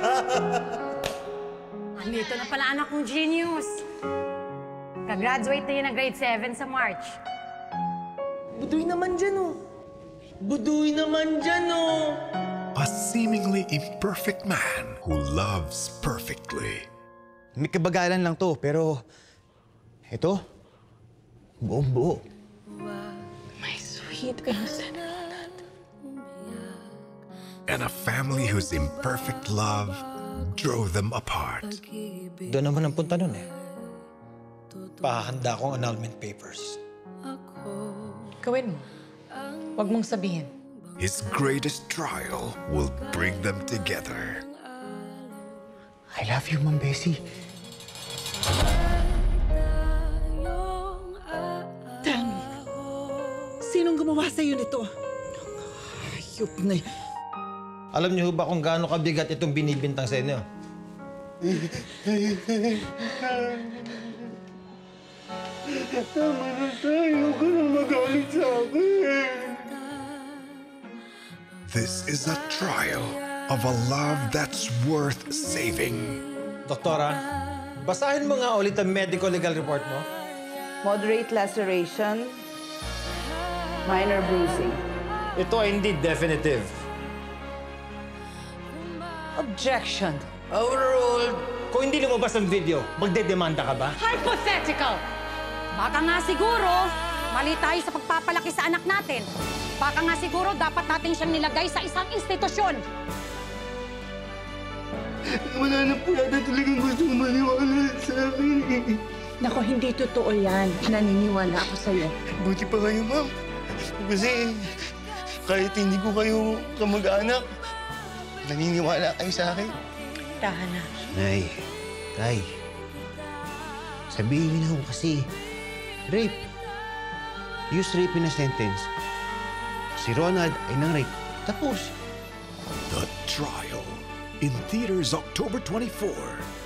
Andito na pala anak kong genius. Kagraduate na yun ng grade 7 sa March. Budoy naman dyan, oh. Budoy naman dyan, oh. A seemingly imperfect man who loves perfectly. May kabagalan lang to, pero... Ito, buong buo. My sweet innocent. And a family whose imperfect love drove them apart. Doon naman ang punta nun eh. Pahanda kong annulment papers. Gawin mo. Huwag mong sabihin. His greatest trial will bring them together. I love you, Ma'am Bessie. Tell me, sinong gumawa sa'yo nito? Hayop na y- Alam niyo ba kung gaano kabigat itong binibintang sa inyo? This is a trial of a love that's worth saving. Doktora, basahin mo nga ulit ang medical legal report mo. Moderate laceration, minor bruising. Ito ay hindi definitive. Objection. Overruled! Kung hindi lumabas ang video, magdedemanda ka ba? Hypothetical! Baka nga siguro, mali tayo sa pagpapalaki sa anak natin. Baka nga siguro dapat natin siyang nilagay sa isang institusyon. Wala na po yata talagang gusto maniwala sa akin. Nako, hindi totoo yan. Naniniwala ako sa'yo. Buti pa kayo, ma'am. Kasi kahit hindi ko kayo kamag-anak, naniniwala kayo sa akin. Tahan na. Nay, tay. Sabihin niyo kasi, rape. Use rape in a sentence. Si Ronald ay nang rape. Tapos. The Trial. In theaters October 24.